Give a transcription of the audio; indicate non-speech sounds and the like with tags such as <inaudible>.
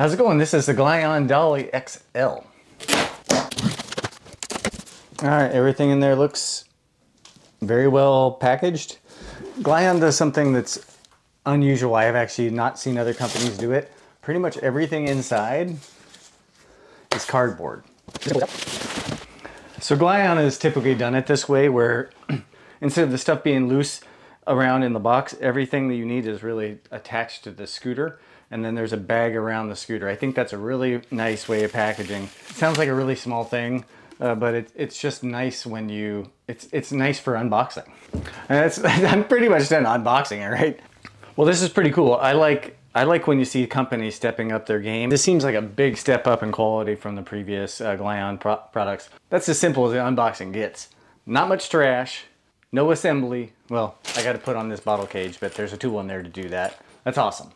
How's it going? This is the Glion Dolly XL. All right, everything in there looks very well packaged. Glion does something that's unusual. I have actually not seen other companies do it. Pretty much everything inside is cardboard. So Glion is typically done it this way where <clears throat> instead of the stuff being loose around in the box, everything that you need is really attached to the scooter and then there's a bag around the scooter. I think that's a really nice way of packaging. It sounds like a really small thing, uh, but it, it's just nice when you, it's, it's nice for unboxing. And <laughs> I'm pretty much done unboxing it, right? Well, this is pretty cool. I like, I like when you see companies stepping up their game. This seems like a big step up in quality from the previous uh, Glion pro products. That's as simple as the unboxing gets. Not much trash, no assembly. Well, I got to put on this bottle cage, but there's a tool in there to do that. That's awesome.